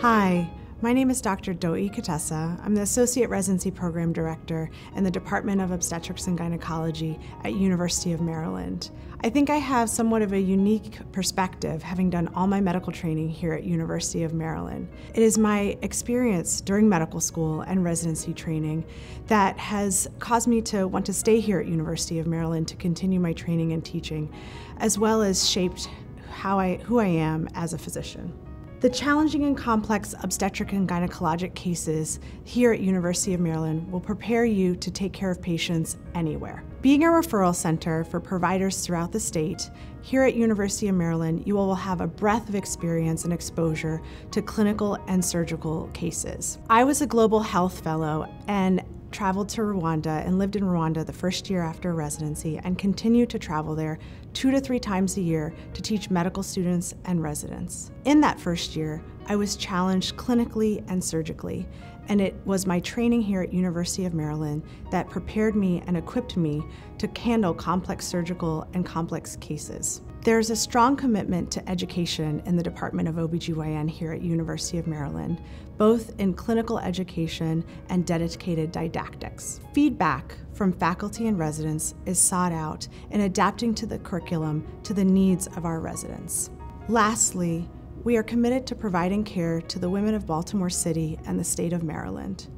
Hi, my name is Dr. Doee Kitessa. I'm the Associate Residency Program Director in the Department of Obstetrics and Gynecology at University of Maryland. I think I have somewhat of a unique perspective having done all my medical training here at University of Maryland. It is my experience during medical school and residency training that has caused me to want to stay here at University of Maryland to continue my training and teaching, as well as shaped how I, who I am as a physician. The challenging and complex obstetric and gynecologic cases here at University of Maryland will prepare you to take care of patients anywhere. Being a referral center for providers throughout the state, here at University of Maryland, you will have a breadth of experience and exposure to clinical and surgical cases. I was a global health fellow and traveled to Rwanda and lived in Rwanda the first year after residency and continued to travel there two to three times a year to teach medical students and residents. In that first year, I was challenged clinically and surgically, and it was my training here at University of Maryland that prepared me and equipped me to handle complex surgical and complex cases. There's a strong commitment to education in the Department of OBGYN here at University of Maryland, both in clinical education and dedicated didactics. Feedback from faculty and residents is sought out in adapting to the curriculum to the needs of our residents. Lastly, we are committed to providing care to the women of Baltimore City and the state of Maryland.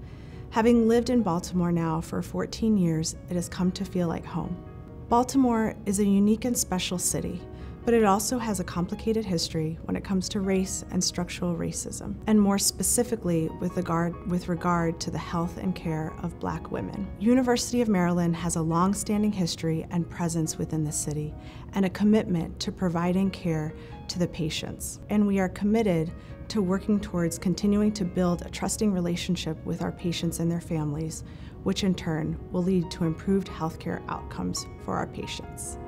Having lived in Baltimore now for 14 years, it has come to feel like home. Baltimore is a unique and special city but it also has a complicated history when it comes to race and structural racism, and more specifically with regard, with regard to the health and care of black women. University of Maryland has a long-standing history and presence within the city, and a commitment to providing care to the patients. And we are committed to working towards continuing to build a trusting relationship with our patients and their families, which in turn will lead to improved healthcare outcomes for our patients.